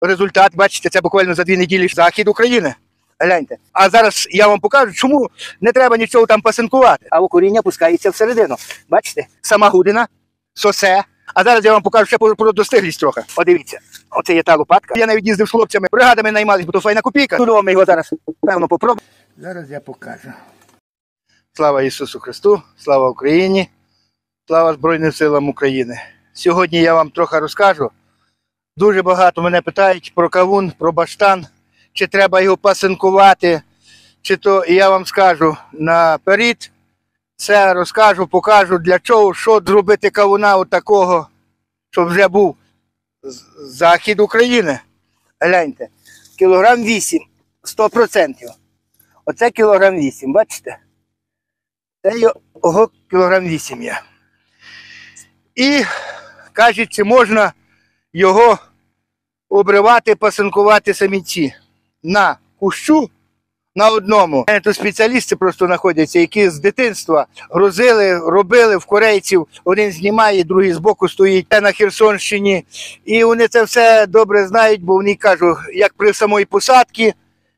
результат, бачите, це буквально за дві неділі захід України. Гляньте. А зараз я вам покажу, чому не треба нічого там пасинкувати. А коріння пускається всередину. Бачите, сама гудина, сосе. А зараз я вам покажу ще про, достиглість трохи. О, дивіться, оце є та лопатка. Я навіть їздив з хлопцями, бригадами наймались, бо то файна копійка. Чудово, ми його зараз, певно, попробуємо. Зараз я покажу. Слава Ісусу Христу, слава Україні, слава Збройним силам України. Сьогодні я вам трохи розкажу. Дуже багато мене питають про кавун, про баштан, чи треба його пасинкувати, чи то і я вам скажу наперед. Все розкажу, покажу для чого, що зробити кавуна от такого, щоб вже був захід України. Гляньте, кілограм 8, 100%. Оце кілограм 8, бачите? Це його кілограм 8 є. І кажуть, чи можна його обривати, пасинкувати саміці на кущу на одному. Тут спеціалісти просто знаходяться, які з дитинства грузили, робили в корейців. Один знімає, другий збоку стоїть на Херсонщині. І вони це все добре знають, бо вони кажуть, як при самої посадці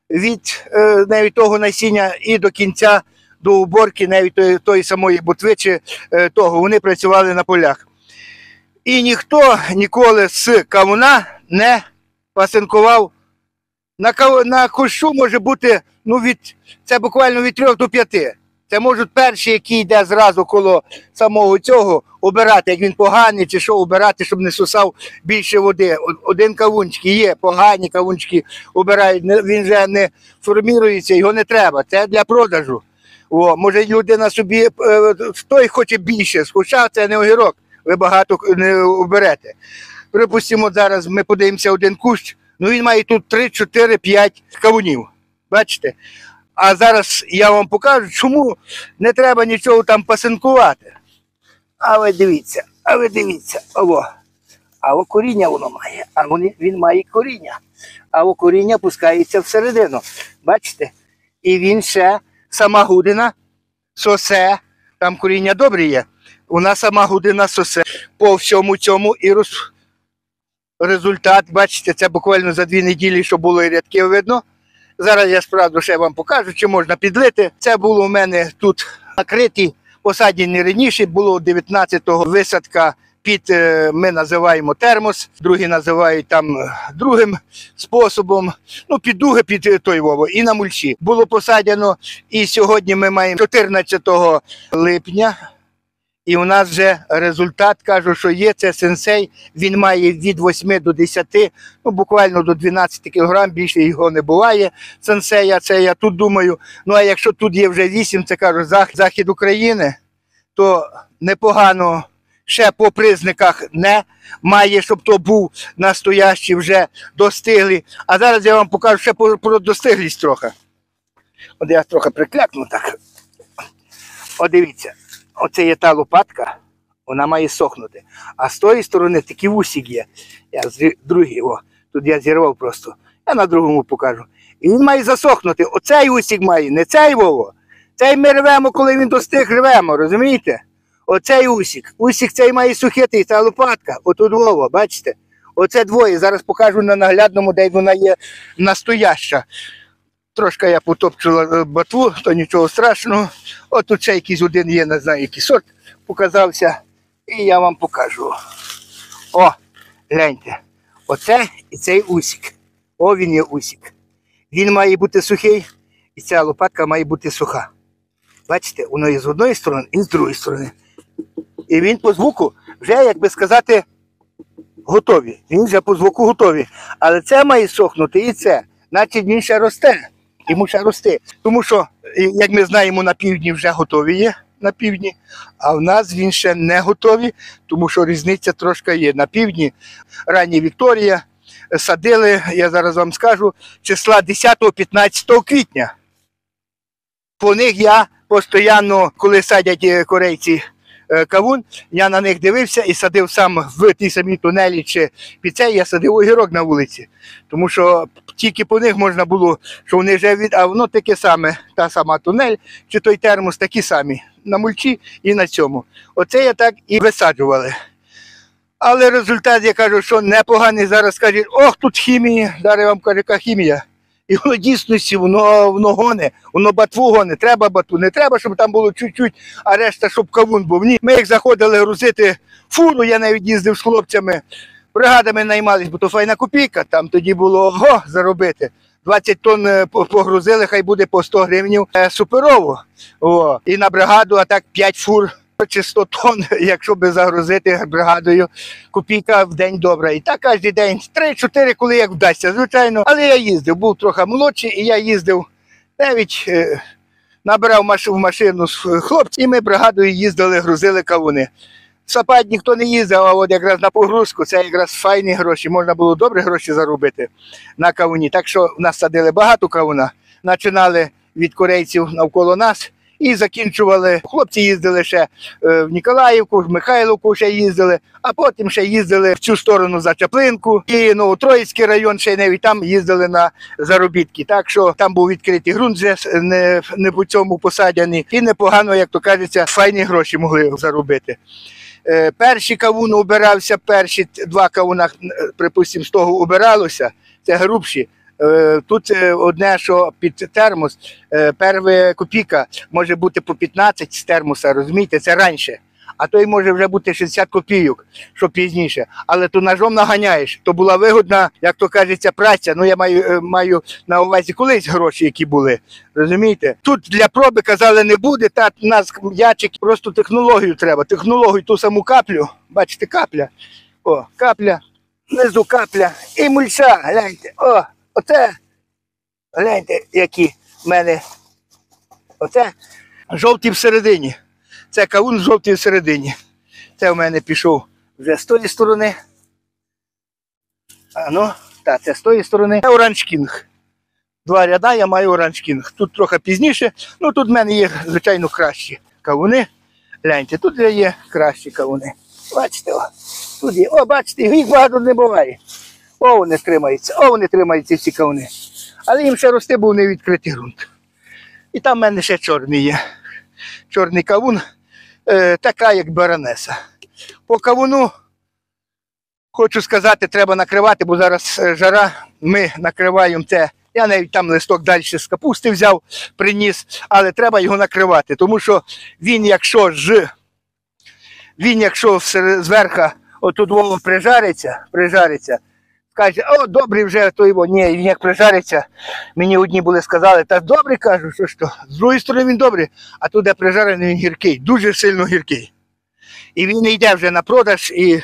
від е, навіть того насіння і до кінця до уборки навіть тої, тої самої ботви чи е, того. Вони працювали на полях. І ніхто ніколи з кавуна не пасинкував. На, на кущу може бути ну, від... це буквально від 3 до 5. Це можуть перші, які йде зразу коло самого цього, обирати, як він поганий чи що, обирати, щоб не сосав більше води. Один кавунчик є, погані кавунчики обирають, він вже не формірується, його не треба. Це для продажу. О, може людина собі е, той хоче більше, хоча це не огірок, ви багато не оберете. Припустимо, зараз ми подивимося один кущ, ну він має тут 3, 4, 5 кавунів. Бачите? А зараз я вам покажу, чому не треба нічого там пасинкувати. А ви дивіться, а ви дивіться, ово. А коріння воно має, а вони, він має коріння. А о коріння пускається всередину. Бачите? І він ще сама гудина, сосе, там коріння добре є. Вона сама гудина сосе по всьому цьому і роз... результат, бачите, це буквально за дві неділі, що було і рядки видно. Зараз я справді ще вам покажу, чи можна підлити. Це було у мене тут накриті, посаджені раніше, було 19-го висадка під, е, ми називаємо термос, другі називають там е, другим способом. Ну, під дуги, під е, той Вово, і на мульчі. Було посаджено, і сьогодні ми маємо 14 липня. І у нас вже результат кажу, що є це сенсей. Він має від 8 до 10, ну буквально до 12 кілограм, більше його не буває. Сенсея, це я тут думаю. Ну а якщо тут є вже 8, це кажу, зах- захід України, то непогано ще по признаках не має, щоб то був настоящий вже достиглий. А зараз я вам покажу ще про, достиглість трохи. От я трохи приклякну так. От дивіться. Оце є та лопатка, вона має сохнути. А з тої сторони такий вусік є. Я другий, о, тут я зірвав просто. Я на другому покажу. І він має засохнути. Оцей усік має, не цей Вово. Цей ми рвемо, коли він достиг, рвемо, розумієте? Оцей усік. Усік цей має сухити, та лопатка. Отут Вово, бачите? Оце двоє. Зараз покажу на наглядному, де вона є настояща. Трошки я потопчила е, ботву, то нічого страшного. От тут ще якийсь один є, не знаю, який сорт показався. І я вам покажу. О, гляньте. Оце і цей усік. О, він є усік. Він має бути сухий, і ця лопатка має бути суха. Бачите, воно є з одної сторони і з другої сторони. І він по звуку вже, як би сказати, готові. Він вже по звуку готовий. Але це має сохнути і це. Значить він ще росте. Йому ще рости. Тому що, як ми знаємо, на півдні вже готові є на півдні, а в нас він ще не готовий, тому що різниця трошки є. На півдні ранні Вікторія е, садили, я зараз вам скажу, числа 10-15 квітня. По них я постійно, коли садять е, корейці кавун, я на них дивився і садив сам в тій самій тунелі чи під цей, я садив огірок на вулиці. Тому що тільки по них можна було, що вони вже від, а воно таке саме, та сама тунель, чи той термос такі самі на мульчі і на цьому. Оце я так і висаджували. Але результат, я кажу, що непоганий. Зараз кажуть, ох, тут хімія. Зараз я вам кажу, яка хімія. І воно дійсності, воно, воно гоне, воно батву гоне, треба бату, не треба, щоб там було чуть-чуть, а решта, щоб кавун був. Ні. Ми як заходили грузити фуру, я навіть їздив з хлопцями, бригадами наймались, бо то файна копійка, там тоді було ого, заробити. 20 тонн е, погрузили, хай буде по 100 гривнів е, суперово. О. І на бригаду, а так 5 фур чи 100 тонн, якщо би загрузити бригадою, копійка в день добра. І так кожен день, 3-4, коли як вдасться, звичайно. Але я їздив, був трохи молодший, і я їздив навіть е, набирав в машину хлопців, і ми бригадою їздили, грузили кавуни. Сапать ніхто не їздив, а от якраз на погрузку це якраз файні гроші. Можна було добре гроші заробити на кавуні. Так що в нас садили багато кавуна, починали від корейців навколо нас і закінчували. Хлопці їздили ще е, в Ніколаївку, в Михайловку ще їздили, а потім ще їздили в цю сторону за Чаплинку і ну, Троїцький район ще навіть там їздили на заробітки. Так що там був відкритий ґрунт, вже не, не по цьому посадяний. І непогано, як то кажеться, файні гроші могли заробити. Е, Перший кавун убирався, перші два кавуна, е, припустимо, з того убиралося, це грубші. Е, Тут е, одне, що під термос, е, перша копійка може бути по 15 з термоса, розумієте, це раніше. А той може вже бути 60 копійок, що пізніше. Але то ножом наганяєш. То була вигодна, як то кажеться, праця. Ну я маю, маю на увазі колись гроші, які були. Розумієте? Тут для проби казали не буде, та у нас ячик, просто технологію треба. Технологію ту саму каплю. Бачите, капля. О, капля, внизу капля і мульча. Гляньте. О, оце. Гляньте, які в мене. Оце жовті всередині. Це кавун жовтий всередині. Це в мене пішов вже з тої сторони. А ну, так, це з тої сторони. Це оранж кінг. Два ряда я маю оранж кінг. Тут трохи пізніше. Ну тут в мене є, звичайно, кращі кавуни. Гляньте, тут є кращі кавуни. Бачите, о, тут є. О, бачите, їх багато не буває. О, вони тримаються, о, вони тримаються ці кавуни. Але їм ще рости, був не відкритий ґрунт. І там в мене ще чорний є. Чорний кавун, е, така як баронеса. По кавуну, хочу сказати, треба накривати, бо зараз е, жара. Ми накриваємо це. Я навіть там листок далі з капусти взяв, приніс, але треба його накривати, тому що він, якщо ж він, якщо зверху отут воно прижариться, прижариться, каже, о, добрий вже той його. Ні, як прижариться. Мені одні були сказали, та добре кажу, що то. З другої сторони він добрий, а тут де прижарений він гіркий, дуже сильно гіркий. І він йде вже на продаж, і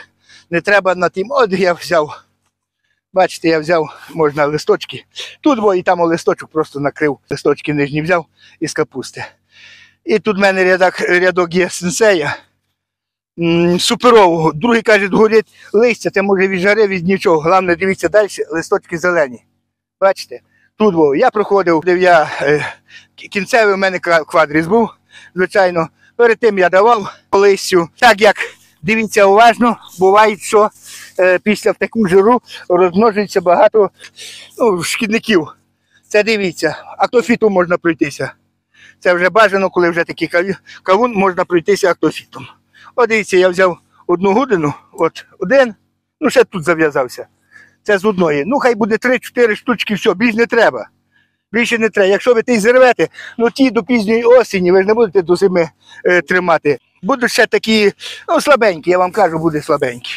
не треба на тим. От я взяв. Бачите, я взяв, можна листочки. Тут бо і там листочок просто накрив, листочки нижні взяв із капусти. І тут в мене рядок, рядок є сенсея. Суперового. Другий каже, горить листя, це може від жари, від нічого. Головне, дивіться далі, листочки зелені. Бачите? Тут був. Я проходив, де я е, кінцевий у мене квадріс був, звичайно. Перед тим я давав листю. Так як дивіться уважно, буває, що е, після в таку жиру розмножується багато ну, шкідників. Це дивіться, актофітом можна пройтися. Це вже бажано, коли вже такий кавун, можна пройтися актофітом. Дивіться, я взяв одну годину, от один, ну ще тут зав'язався. Це з одної. Ну, хай буде 3-4 штучки, все, більше не треба. Більше не треба. Якщо ви ті зірвете, ну ті до пізньої осені, ви ж не будете до зими е, тримати. Будуть ще такі, ну, слабенькі, я вам кажу, буде слабенькі.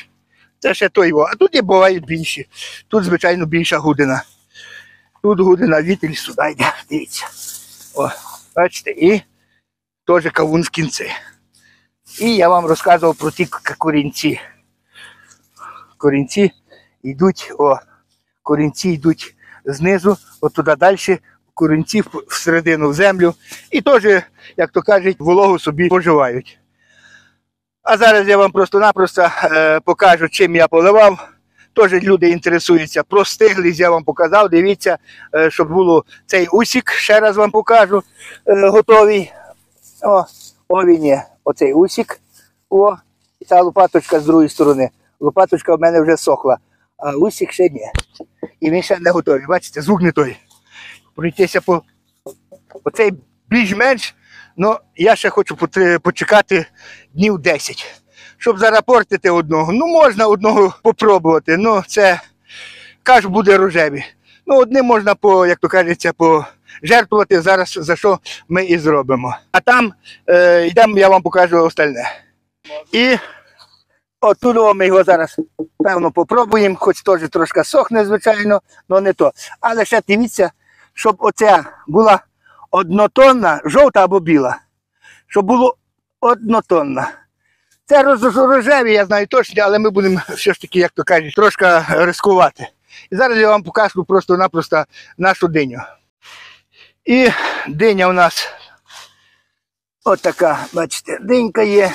Це ще той. А тут і бувають більші. Тут, звичайно, більша гудина. Тут гудина, вітель сюди йде, дивіться. О, бачите, і теж кавун в кінці. І я вам розказував про ті корінці. Корінці йдуть, о, корінці йдуть знизу, от туди далі, корінці всередину в землю. І теж, як то кажуть, вологу собі поживають. А зараз я вам просто-напросто е, покажу, чим я поливав. Теж люди інтересуються. Про стиглість я вам показав. Дивіться, е, щоб було цей усік, ще раз вам покажу, е, готовий. О, о він є, оцей усік. О, і та лопаточка з другої сторони. Лопаточка в мене вже сохла, а усік ще ні. І він ще не готовий. Бачите, звук не той. Пройтися по оцей більш-менш, ну я ще хочу почекати днів 10, щоб зараз портити одного. Ну, можна одного попробувати. Ну, це кажу, буде рожеві. Ну, одним можна по, як то кажеться, пожертвувати зараз, за що ми і зробимо. А там е, йдемо, я вам покажу остальне. І отут ми його зараз, певно, попробуємо, хоч теж трошки сохне, звичайно, але не то. Але ще дивіться, щоб оця була однотонна, жовта або біла. Щоб було однотонна. Це рожеві, я знаю точно, але ми будемо все ж таки, як то кажуть, трошки рискувати. І зараз я вам покажу просто-напросто нашу диню. І диня у нас отака, бачите, динька є.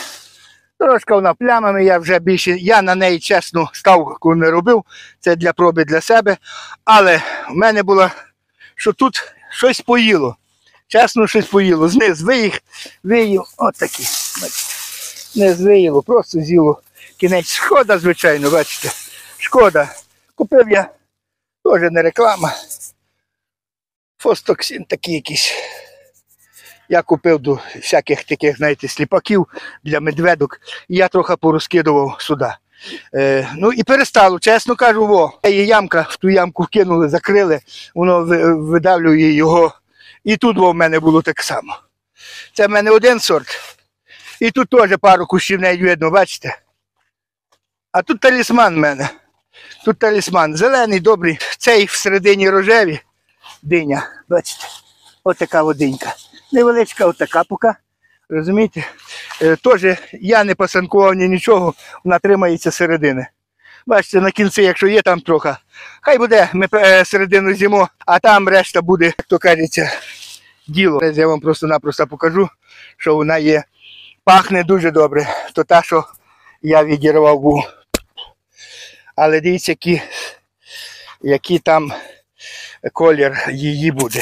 Трошки вона плямами, я вже більше, я на неї чесно ставку не робив. Це для проби для себе. Але в мене було, що тут щось поїло. Чесно, щось поїло. Зниз виїх, виїв, отакі. Бачите. Не звиїло, просто з'їло кінець. Шкода, звичайно, бачите. Шкода. Купив я, теж не реклама. Фостоксин такий якийсь. Я купив до всяких таких, знаєте, сліпаків для медведок, і я трохи порозкидував сюди. Е, ну і перестало, чесно кажу, во. Є ямка, в ту ямку вкинули, закрили, воно видавлює його. І тут во, в мене було так само. Це в мене один сорт. І тут теж пару кущів навіть видно, бачите? А тут талісман в мене. Тут талісман. Зелений, добрий. Цей всередині рожеві. Диня, бачите? Отака водинька. Невеличка, отака поки. Розумієте? Е, Теж я не пасанкував ні нічого, вона тримається середини. Бачите, на кінці, якщо є там трохи, хай буде, ми е, середину з'їмо, а там решта буде, як то кажеться, діло. Я вам просто-напросто покажу, що вона є. Пахне дуже добре. То та, що я відірвав був. Але дивіться, які, який там колір її буде.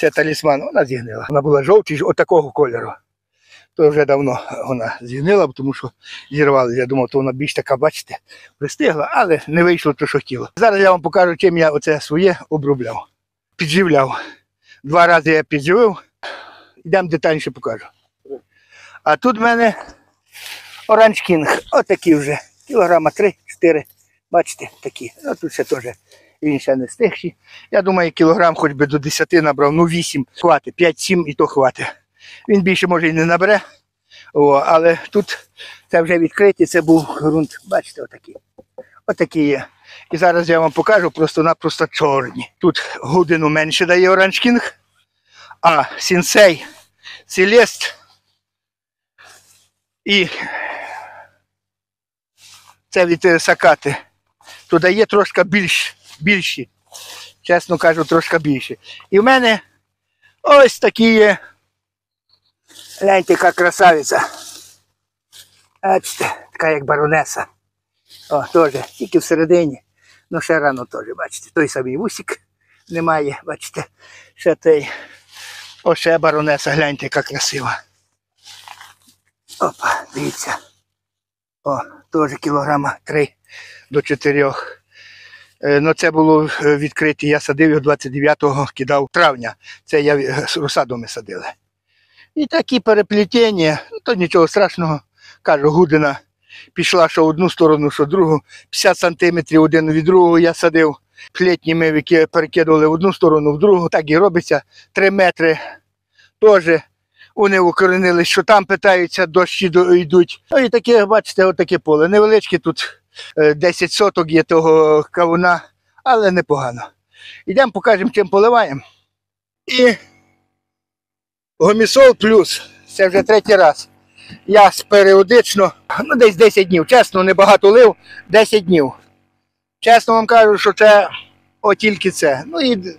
Це талісман, вона зігнила. Вона була жовтий, отакого кольору. То вже давно вона зігнила, тому що зірвали. Я думав, то вона більш така, бачите, пристигла, але не вийшло те, що хотіло. Зараз я вам покажу, чим я оце своє обробляв. Підживляв. Два рази я підживив. Йдемо детальніше покажу. А тут в мене оранж кінг. Отакі вже. Кілограма 3-4. Бачите, такі. Ну тут ще теж він ще не стигші. Я думаю, кілограм хоч би до 10 набрав, ну 8 хватить, 5-7 і то хватить. Він більше може і не набере. О, але тут це вже відкриті, це був ґрунт. Бачите, отакі. Отакі є. І зараз я вам покажу просто-напросто чорні. Тут годину менше дає оранж кінг, а сінсей, селест і це від е, сакати. То дає трошки більш, більші. Чесно кажу, трошки більше. І в мене ось такі є. Гляньте, яка красавиця. Бачите, така як баронеса. О, теж, тільки всередині. Ну, ще рано теж, бачите, той самий вусик немає, бачите, ще той. О, ще баронеса, гляньте, яка красива. Опа, дивіться. О, теж кілограма 3 до 4. Е, Ну, це було е, відкрите. Я садив його 29-го, кидав травня. Це я е, з розсадами садили. І такі переплетіння, ну, то нічого страшного. Кажу, гудина пішла що в одну сторону, що в другу. 50 сантиметрів один від другого я садив. Плетні ми перекидували в одну сторону, в другу. Так і робиться. Три метри теж вони укоренились, що там питаються, дощі йдуть. Ну і таке, бачите, отаке поле. Невеличке тут 10 соток є того кавуна, але непогано. Йдемо, покажемо, чим поливаємо. І гомісол плюс. Це вже третій раз. Я періодично, ну десь 10 днів. Чесно, небагато лив, 10 днів. Чесно вам кажу, що це о тільки це. Ну і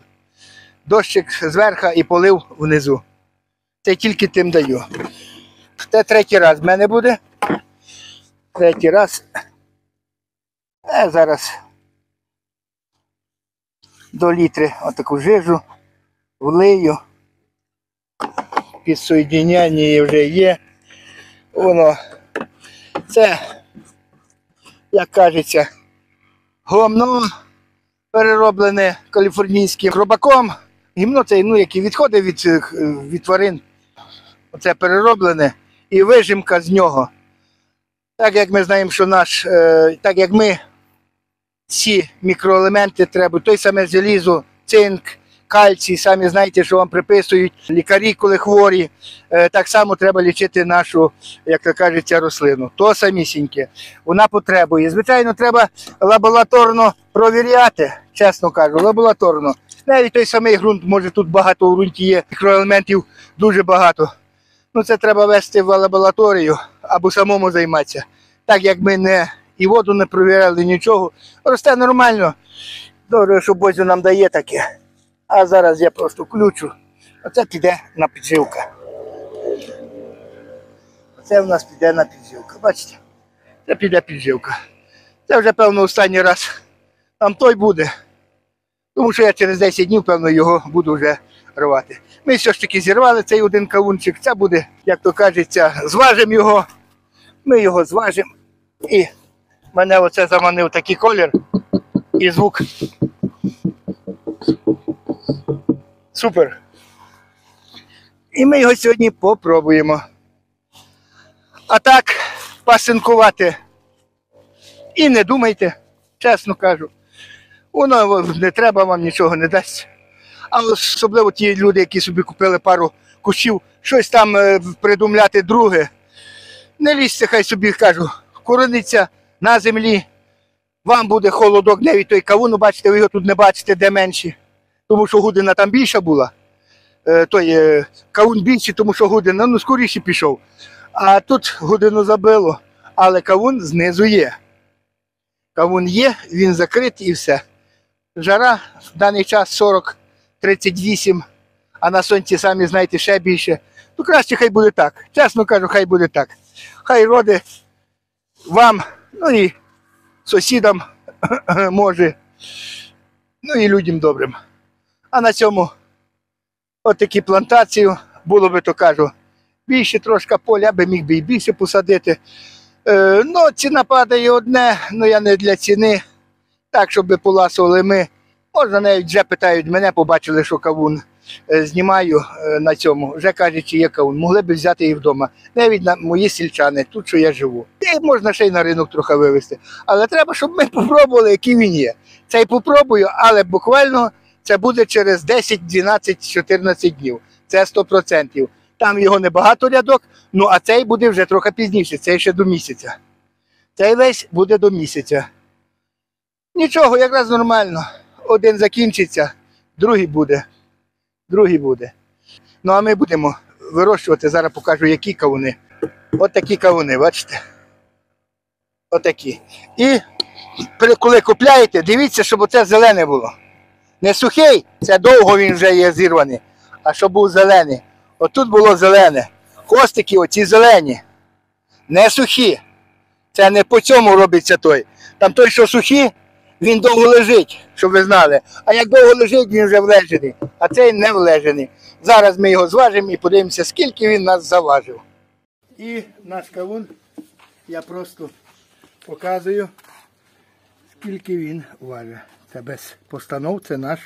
дощик зверху і полив внизу. Це тільки тим даю. Це третій раз в мене буде. Третій раз. А зараз до літри отаку жижу влию. Підсоєдняння вже є. Воно це, як кажеться, гомно перероблене каліфорнійським хробаком. Гімно це ну, які відходи від, е, від тварин. Оце перероблене і вижимка з нього. Так як ми знаємо, що наш, е, так як ми ці мікроелементи треба, той саме залізо, цинк, кальцій, самі знаєте, що вам приписують лікарі, коли хворі. Е, так само треба лічити нашу, як то кажеться, рослину. То самісіньке. Вона потребує. Звичайно, треба лабораторно провіряти, чесно кажу, лабораторно. Навіть той самий ґрунт, може тут багато в ґрунті є мікроелементів, дуже багато. Ну це треба вести в лабораторію або самому займатися. Так як ми не і воду не провіряли, нічого. Росте нормально. Добре, що Бозю нам дає таке. А зараз я просто включу. Оце піде на підживка. Оце в нас піде на підживка. Бачите? Це піде підживка. Це вже, певно, останній раз там той буде. Тому що я через 10 днів, певно, його буду вже рвати. Ми все ж таки зірвали цей один кавунчик. Це буде, як то кажеться, зважимо його. Ми його зважимо. І мене оце заманив такий колір і звук. Супер. І ми його сьогодні попробуємо. А так, пасинкувати. І не думайте, чесно кажу. Воно не треба вам нічого не дасть. А особливо ті люди, які собі купили пару кущів, щось там е, придумляти друге. Не лізьте, хай собі кажу, корониця на землі. Вам буде холодок, навіть той кавун, ну, бачите, ви його тут не бачите, де менші. Тому що гудина там більша була. Е, той е, кавун більший, тому що гудина ну, скоріше пішов. А тут годину забило, але кавун знизу є. Кавун є, він закритий і все. Жара в даний час 40-38, а на сонці самі знаєте ще більше. Ну краще хай буде так. Чесно кажу, хай буде так. Хай роди вам, ну і сусідам може, ну і людям добрим. А на цьому отакі плантації було би, то кажу, більше трошки поля, я би міг би і більше посадити. Е, ну, ціна падає одне, ну я не для ціни. Так, щоб поласували ми. Можна навіть вже питають мене, побачили, що кавун знімаю е, на цьому. Вже кажуть, чи є кавун. Могли б взяти і вдома. Навіть на мої сільчани, тут що я живу. І можна ще й на ринок трохи вивезти. Але треба, щоб ми попробували, який він є. Це й попробую, але буквально це буде через 10, 12, 14 днів. Це 100%. Там його небагато рядок, ну а цей буде вже трохи пізніше, цей ще до місяця. Цей весь буде до місяця. Нічого, якраз нормально. Один закінчиться, другий буде. Другий буде. Ну а ми будемо вирощувати. Зараз покажу, які кавуни. От такі кавуни, бачите? Отакі. І коли купляєте, дивіться, щоб оце зелене було. Не сухий, це довго він вже є зірваний, а щоб був зелений. Отут було зелене. Хвостики оці зелені. Не сухі. Це не по цьому робиться той. Там той, що сухі, він довго лежить, щоб ви знали. А як довго лежить, він вже влежений. А цей не влежений. Зараз ми його зважимо і подивимося, скільки він нас заважив. І наш кавун я просто показую, скільки він важить. Це без постанов, це наш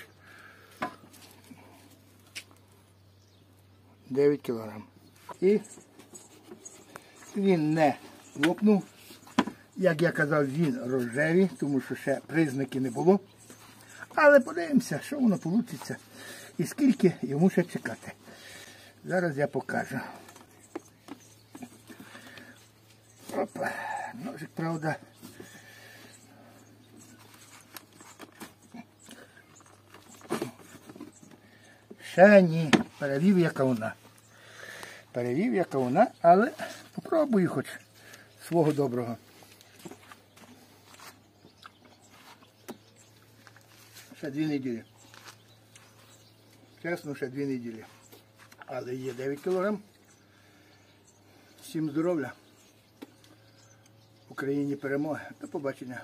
9 кілограм. І він не лопнув. Як я казав, він рожевий, тому що ще признаки не було. Але подивимося, що воно вийде і скільки йому ще чекати. Зараз я покажу. Опа, ножик, правда. Ще ні. Перевів яка вона. Перевів яка вона, але попробую хоч свого доброго. Ще дві неділі. Чесно, ще дві неділі. Але є 9 кілограм. Всім здоров'я. Україні перемоги. До побачення.